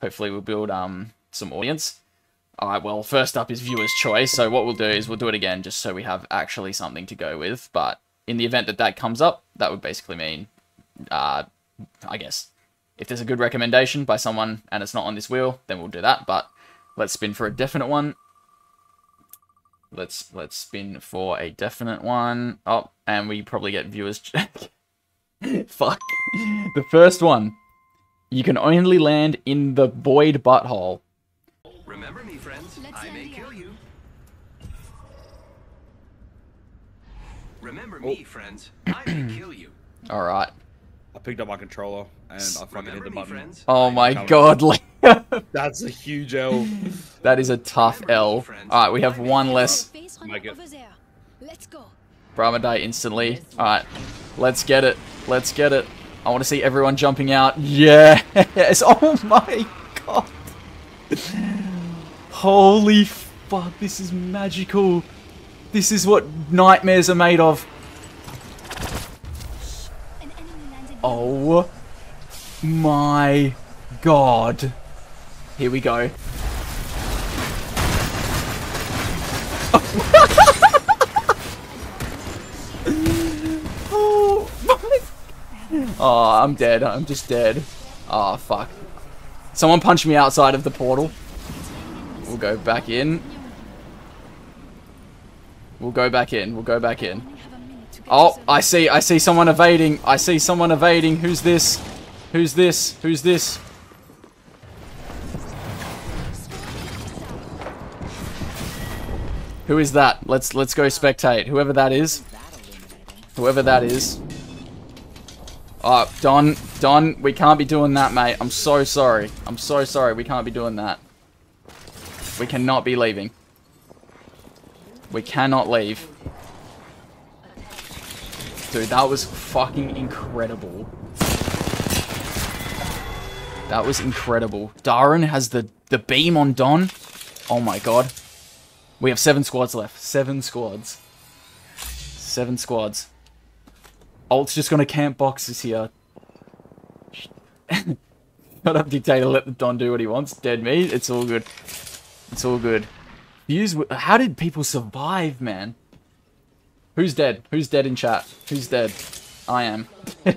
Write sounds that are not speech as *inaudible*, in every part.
Hopefully we'll build um some audience. Alright, well, first up is viewer's choice. So what we'll do is we'll do it again just so we have actually something to go with. But in the event that that comes up, that would basically mean, uh, I guess, if there's a good recommendation by someone and it's not on this wheel, then we'll do that. But let's spin for a definite one. Let's let's spin for a definite one. Oh, and we probably get viewers. *laughs* Fuck. The first one. You can only land in the void butthole. Remember me, friends. Let's I may land kill you. Remember oh. me, friends. I may *clears throat* kill you. All right. I picked up my controller and I fucking hit the button. friends. Oh I my Come god, Liam. *laughs* That's a huge L. *laughs* that is a tough L. Alright, we have one less Face Make it. Let's go. Brahma die instantly. Alright, let's get it. Let's get it. I want to see everyone jumping out. Yes! *laughs* Oh my god! Holy fuck, this is magical. This is what nightmares are made of. Oh my god. Here we go. Oh, I'm dead. I'm just dead. Oh, fuck. Someone punched me outside of the portal. We'll go back in. We'll go back in. We'll go back in. Oh, I see, I see someone evading. I see someone evading. Who's this? Who's this? Who's this? Who is that? Let's let's go spectate. Whoever that is. Whoever that is. Oh, Don, Don, we can't be doing that, mate. I'm so sorry. I'm so sorry. We can't be doing that. We cannot be leaving. We cannot leave. Dude, that was fucking incredible. That was incredible. Darren has the, the beam on Don. Oh my god. We have seven squads left. Seven squads. Seven squads. Alt's just gonna camp boxes here. *laughs* Shut up, dictator. Let the Don do what he wants. Dead meat. It's all good. It's all good. Views. How did people survive, man? Who's dead? Who's dead in chat? Who's dead? I am. *laughs*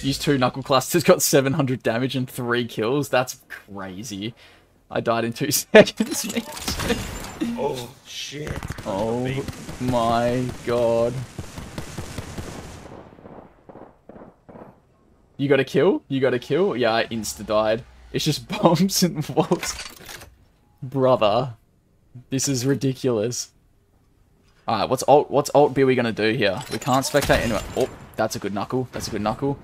Use two knuckle clusters, got 700 damage and three kills. That's crazy. I died in two *laughs* seconds. Oh shit. oh my god. You got a kill? You got a kill? Yeah, I insta died. It's just *laughs* bombs and walls. Brother. This is ridiculous. Alright, what's alt what's alt B we gonna do here? We can't spectate anyway. Oh, that's a good knuckle. That's a good knuckle.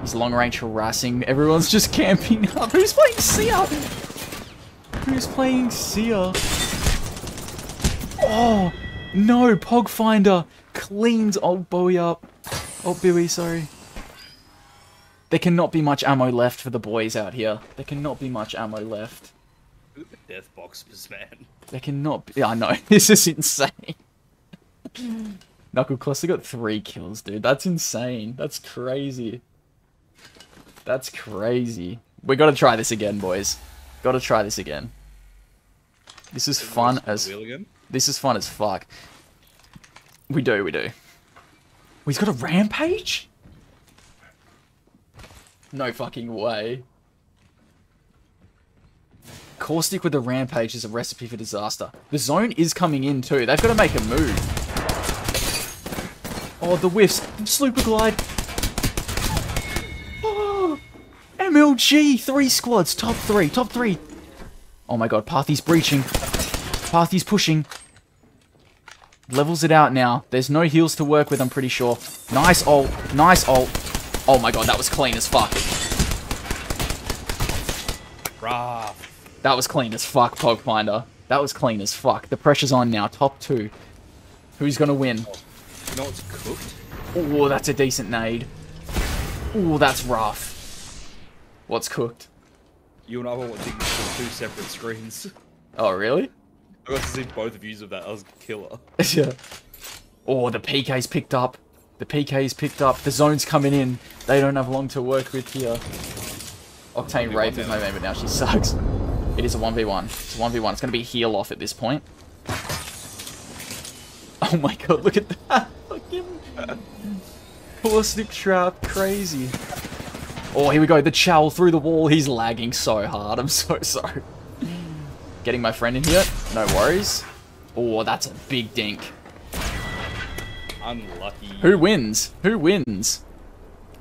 He's long range harassing. Everyone's just *laughs* camping up. Who's playing Sia? Who's playing Sia? Oh no, Pogfinder cleans old Bowie up. Oh, Bowie, sorry. There cannot be much ammo left for the boys out here. There cannot be much ammo left. Death boxes, man. There cannot be. Yeah, I know. *laughs* This is insane. Knuckle Cluster got three kills, dude. That's insane. That's crazy. That's crazy. We gotta try this again, boys. Gotta try this again. This is fun as Wheel again. This is fun as fuck. We do, we do. Oh, he's got a rampage? No fucking way. Caustic with a rampage is a recipe for disaster. The zone is coming in too. They've got to make a move. Oh, the whiffs. Slooper glide. Oh, MLG. Three squads. Top three. Top three. Oh my god. Parthy's breaching. Parthy's pushing. Levels it out now. There's no heals to work with, I'm pretty sure. Nice ult. Nice ult. Oh my god, that was clean as fuck. Rah. That was clean as fuck, Pogfinder. That was clean as fuck. The pressure's on now. Top two. Who's gonna win? Oh, you know what's cooked? Oh, that's a decent nade. Oh, that's rough. What's cooked? You and I were watching two separate screens. Oh, really? I got to see both views of that. That was killer. *laughs* yeah. Oh, the PK's picked up. The PK's picked up. The zone's coming in. They don't have long to work with here. Octane Wraith is my main, but now she sucks. It is a 1v1. It's a 1v1. It's going to be heal off at this point. *laughs* Oh my god, look at that. *laughs* Fucking plastic trap. Crazy. Oh, here we go. The chow through the wall. He's lagging so hard. I'm so sorry. Getting my friend in here. No worries. Oh, that's a big dink. Unlucky. Who wins? Who wins?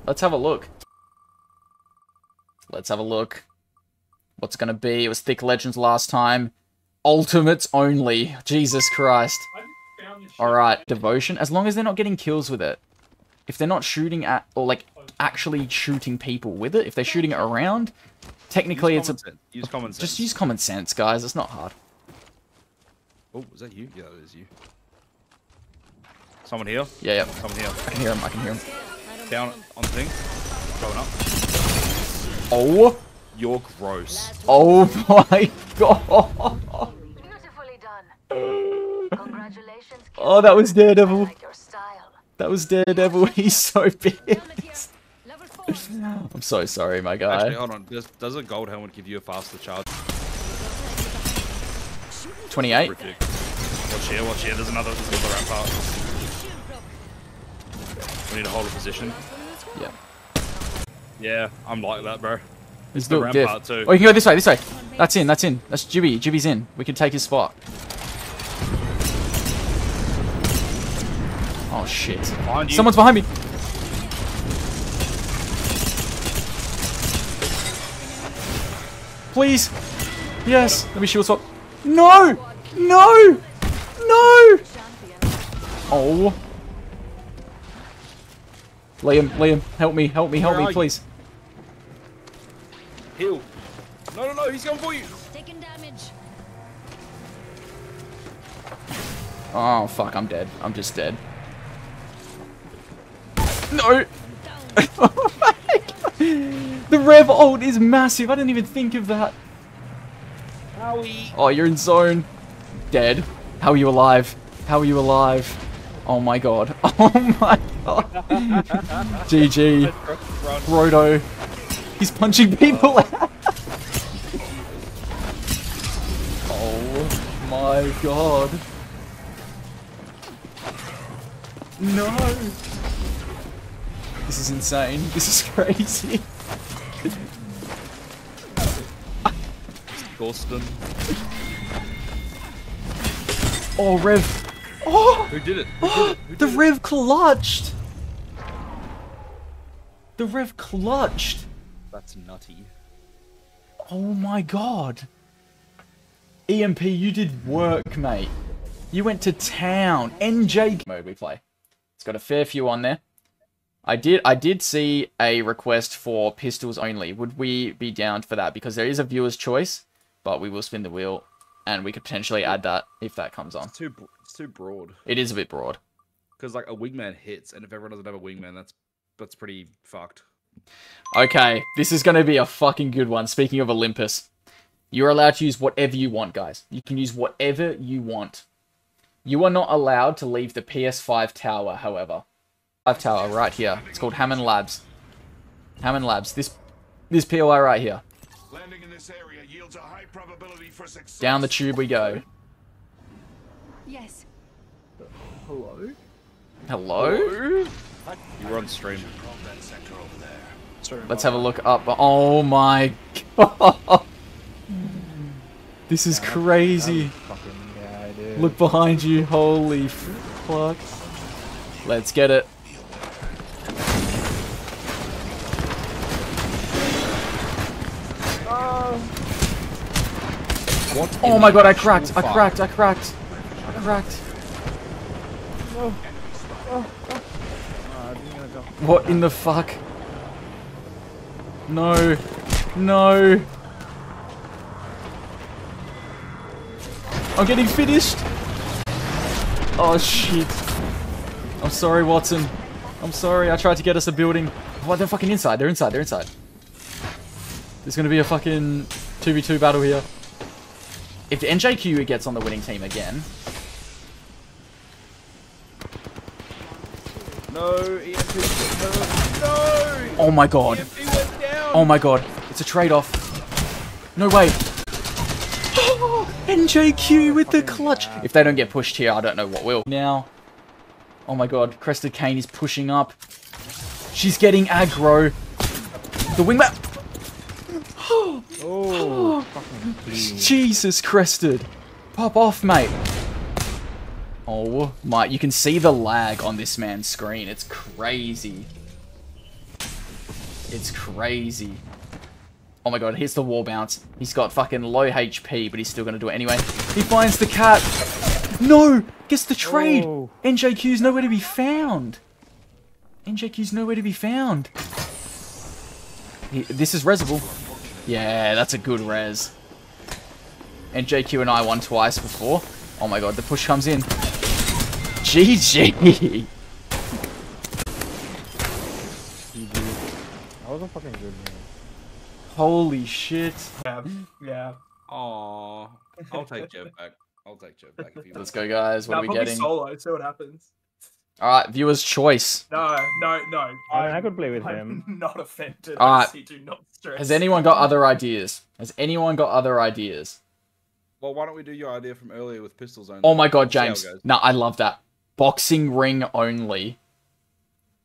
Let's have a look. Let's have a look. What's gonna be? It was Thick Legends last time. Ultimates only. Jesus Christ. Alright, Devotion. As long as they're not getting kills with it. If they're not shooting at, or like, actually shooting people with it, if they're shooting it around, technically use it's a... sense. Use common sense. Just use common sense, guys. It's not hard. Oh, is that you? Yeah, that is you. Someone here. Yeah, yeah. Someone here. I can hear him. I can hear him. Down on the thing. Going up. Oh! You're gross. Oh my *laughs* god! Beautifully done. Oh, that was Daredevil. like your style. That was Daredevil. *laughs* He's so big. *laughs* I'm so sorry, my guy. Actually, hold on. Does, does a gold helmet give you a faster charge? 28. Watch here, watch here. There's another, there's another rampart. We need to hold a position. Yeah. Yeah, I'm like that, bro. Let's the rampart too. Oh, you can go this way, this way. That's in, that's in. That's Jibby. Jibby's in. We can take his spot. Oh, shit. Behind. Someone's behind me. Please. Yes. Let me shield swap. No! No! No! Oh. Liam, Liam, help me, help me, help Where are me, you? please. Heal. No, no, no. He's going for you. Taking damage. Oh, fuck, I'm dead. I'm just dead. No! *laughs* the rev ult is massive. I didn't even think of that. Howie. Oh, you're in zone. Dead. How are you alive? How are you alive? Oh my god. *laughs* Oh my god. *laughs* GG. Roto. He's punching people out. *laughs* oh my god. No. This is insane. This is crazy. Gorston. Oh, Rev. Oh! Who did it? Who did it? Who The did it? Rev clutched! The Rev clutched! That's nutty. Oh my god. EMP, you did work, mate. You went to town. NJ mode we play. It's got a fair few on there. I did I did see a request for pistols only. Would we be down for that? Because there is a viewer's choice, but we will spin the wheel and we could potentially add that if that comes on. It's too, it's too broad. It is a bit broad. Because like a wingman hits, and if everyone doesn't have a wingman, that's that's pretty fucked. Okay, this is going to be a fucking good one. Speaking of Olympus, you're allowed to use whatever you want, guys. You can use whatever you want. You are not allowed to leave the PS5 tower, however. 5 tower right here. It's called Hammond Labs. Hammond Labs. This this POI right here. Landing in this area yields a high probability for success. Down the tube we go. Yes. Hello? Hello? You're on stream. Let's have a look up. Oh my god. This is crazy. Look behind you. Holy fuck. Let's get it. What? Oh my god, I cracked. I cracked. I cracked. I cracked. What in the fuck? No. No. I'm getting finished. Oh shit. I'm sorry, Watson. I'm sorry. I tried to get us a building. What? They're fucking inside. They're inside. They're inside. There's gonna be a fucking 2v2 battle here. If NJQ gets on the winning team again, No, EMP. No. Oh my god. Oh my god. It's a trade-off. No way. *gasps* NJQ with the clutch. If they don't get pushed here, I don't know what will. Now. Oh my god. Crested Kane is pushing up. She's getting aggro. The wingman. *gasps* Oh, please. Jesus Crested. Pop off, mate. Oh my, you can see the lag on this man's screen. It's crazy. It's crazy. Oh my god, here's the wall bounce. He's got fucking low HP, but he's still gonna do it anyway. He finds the cat. No! Gets the trade! Oh. NJQ's nowhere to be found. NJQ's nowhere to be found. He, this is resable. Yeah, that's a good res. And JQ and I won twice before. Oh my god, the push comes in. GG! GG. That was a fucking good man. Holy shit. Yeah, yeah. Aw. I'll take Jeff back. I'll take Jeff back if you Let's go, guys. What no, are we getting? solo. See what happens. Alright, viewer's choice. No, no, no. I mean, I could play with I'm him. *laughs* not offended. Alright. I do not stress. Has anyone got other ideas? Has anyone got other ideas? Well, why don't we do your idea from earlier with pistols only? Oh my god, See how it James. No, I love that. Boxing ring only.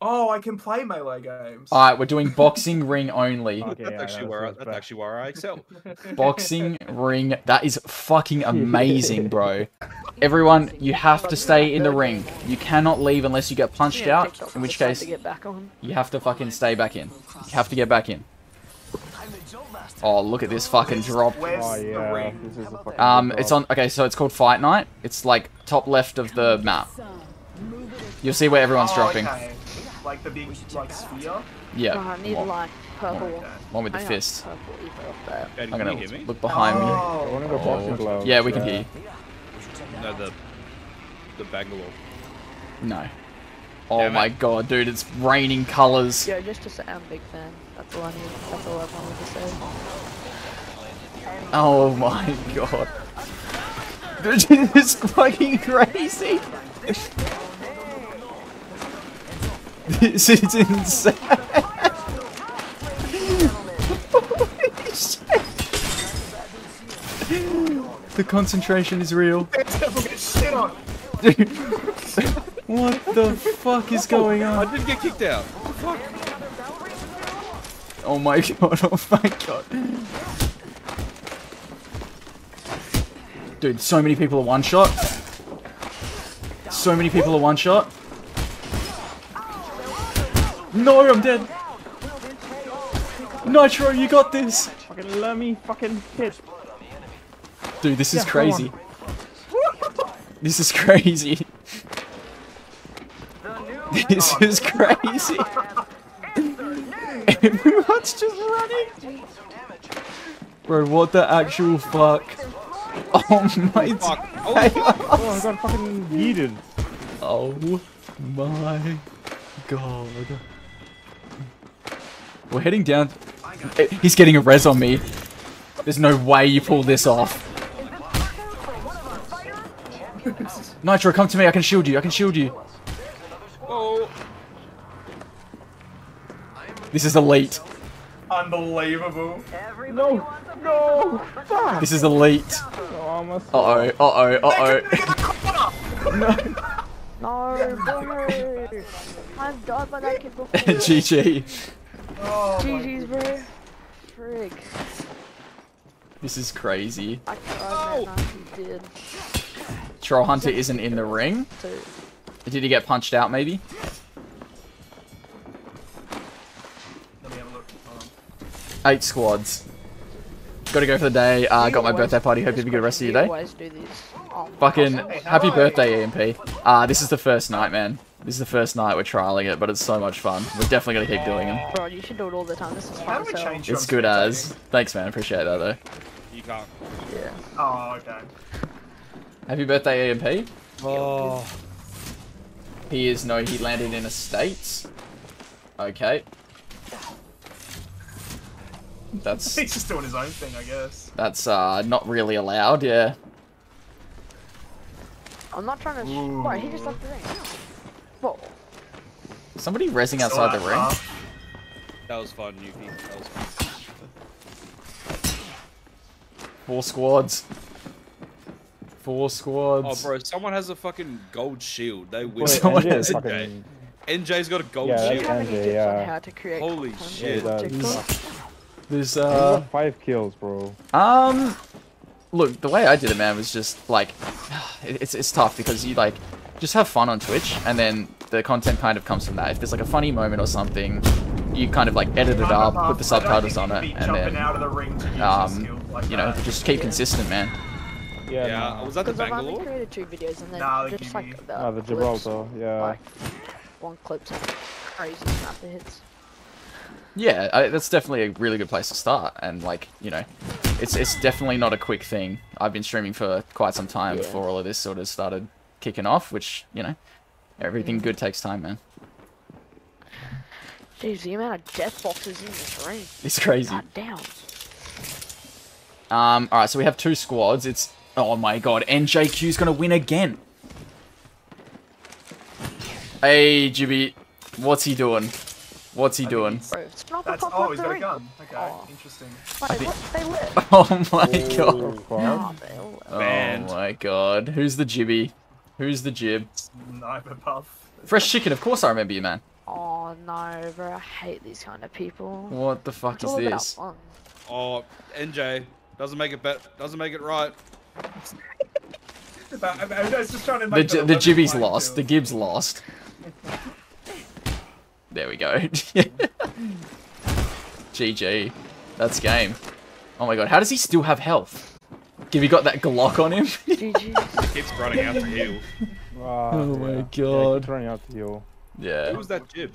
Oh, I can play melee games. Alright, we're doing boxing *laughs* ring only. Okay, That's yeah, actually that where I, sounds that's bad. actually where I excel. *laughs* Boxing ring. That is fucking *laughs* amazing, bro. Everyone, you have to stay in the ring. You cannot leave unless you get punched Yeah, out, in which case to get back on. you have to fucking stay back in. You have to get back in. Oh, look at this fucking drop. Oh yeah, ring? this is a fucking Um, it's on. Okay, so it's called Fight Night. It's like top left of the map. You'll see where everyone's Oh, dropping. okay. Like the big like sphere. Yeah. Oh, I need one, like purple. Okay. one with the I fist. Purple either of that. Eddie, I'm gonna hear me? look behind me. Oh. I Oh. wanna go oh. boxing gloves. Yeah, we can hear you. No, the the Bangalore. No. Oh Damn it. my god, dude, it's raining colors. Yeah, just to say I'm a big fan. That's all I need. That's all I wanted to say. Oh my god. *laughs* Dude, it's fucking crazy. *laughs* This is insane. The concentration is real. Devil gets *laughs* shit on. Dude, what the fuck is going on? I didn't get kicked out. Fuck. Oh my god, oh my god. Dude, so many people are one shot. So many people are one shot. No, I'm dead. Nitro, you got this. Fucking let me fucking hit. Dude, this is Yeah, crazy. This is crazy. *laughs* This is crazy. *laughs* Everyone's just running. Bro, what the actual fuck? *laughs* Oh my Fuck. Oh, fuck. Oh, I got fucking yeeted. Oh my god. We're heading down. He's getting a res on me. There's no way you pull this off. Nitro, come to me. I can shield you. I can shield you. Oh. This is elite. Unbelievable. No, no, fuck. This is elite. Oh. Uh oh. Uh oh. Uh oh. No, bro. I've died by that kid before. GG. GG's, bro. Frig. This is crazy. I tried, man. Did. Troll Hunter isn't in the ring. Too. Did he get punched out? Maybe. Let me have a look. Hold on. Eight squads. Gotta go for the day. Uh, got my birthday party. Hope you have a good rest of your day. always do these. Oh, Fucking happy birthday, EMP. Uh, this is the first night, man. This is the first night we're trialing it, but it's so much fun. We're definitely gonna keep doing them. Bro, you should do it all the time. This is How fun do we as change your It's good spectating? as. Thanks, man. Appreciate that, though. You can't. Yeah. Oh, okay. Happy birthday, EMP. Oh. He is no, he landed in a states. Okay. That's *laughs* He's just doing his own thing, I guess. that's uh not really allowed. Yeah. I'm not trying to. Sh- Bro, he just left the ring. Bro. Somebody resing outside the ring. That was fun, Yuki. That was fun. Four squads. Four squads. Oh, bro, someone has a fucking gold shield. They win. Wait, Someone NJ has a- fucking. NJ's got a gold Yeah, Do you that's shield. have any NJ, tips on yeah. how to create Holy shit. Yeah, There's uh five kills, bro. um look, the way I did it man was just like *sighs* it's it's tough because you like just have fun on Twitch and then the content kind of comes from that. If there's like a funny moment or something, you kind of like edit it up, put the subtitles on it, and then out of the ring to um like you know, that. just keep Yeah. consistent, man. Yeah, Yeah, nah. was that the Because I've only created two videos and then Nah, just QB. like the, Nah, the clips, Gibraltar, yeah. like one clip's crazy snapper hits. Yeah, I, that's definitely a really good place to start, and like you know, it's it's definitely not a quick thing. I've been streaming for quite some time Yeah. before all of this sort of started kicking off, which you know, everything good takes time, man. Jeez, the amount of death boxes in this ring. It's crazy. God damn. Um, all right, so we have two squads. It's oh my god, NJQ's gonna win again. Hey, Jibby, what's he doing? What's he I doing? Bro, it's not That's oh, he's the got a gun. Okay, Oh. interesting. Wait, think- what? They lit. *laughs* Oh my god. Oh, fuck. Nah. Oh my god. Who's the Jibby? Who's the Jib? Sniper puff. Fresh chicken. Of course I remember you, man. Oh no, bro, I hate these kind of people. What the fuck It's is all about this? fun. Oh, NJ doesn't make it bet. Doesn't make it right. But, I mean, I was just trying to The make J- the Jibby's playing lost. The gib's lost. There we go. *laughs* GG. That's game. Oh my god, how does he still have health? Gibby got that Glock on him? *laughs* GG's. Keeps running out to heal. Ah, Oh my yeah. Yeah, God. keep running out to heal. yeah. Who was that jib?